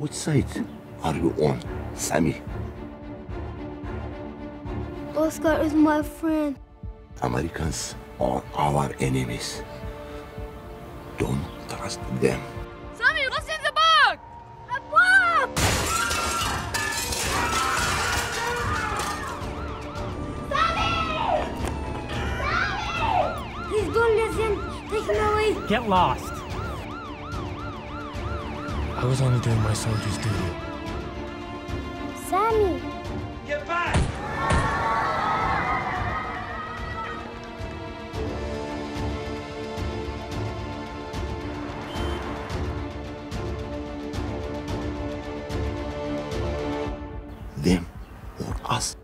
Which side are you on, Sami? Oscar is my friend. Americans are our enemies. Don't trust them. Sami, what's in the bag? A bomb! Please don't listen. Take him away. Get lost. I was only doing my soldier's duty. Sami! Get back! Them or us.